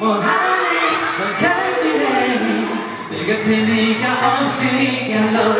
뭐 하니? 더 잘 지내니? 내 곁에 네가 없으니까 너